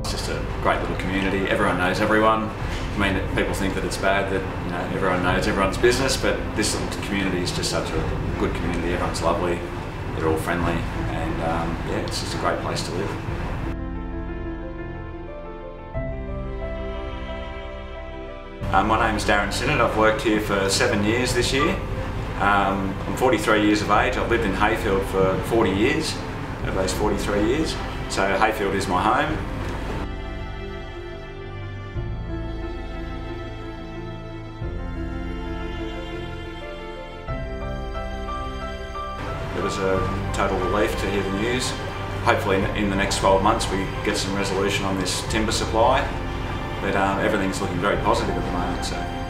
It's just a great little community. Everyone knows everyone. I mean, people think that it's bad that you know everyone knows everyone's business, but this little community is just such a good community. Everyone's lovely. They're all friendly, and um, yeah, it's just a great place to live. Uh, my name is Darren Sinnott. I've worked here for seven years this year. Um, I'm 43 years of age. I've lived in Heyfield for 40 years, of those 43 years. So Heyfield is my home. Was a total relief to hear the news. Hopefully in the next 12 months we get some resolution on this timber supply. But um, everything's looking very positive at the moment. So.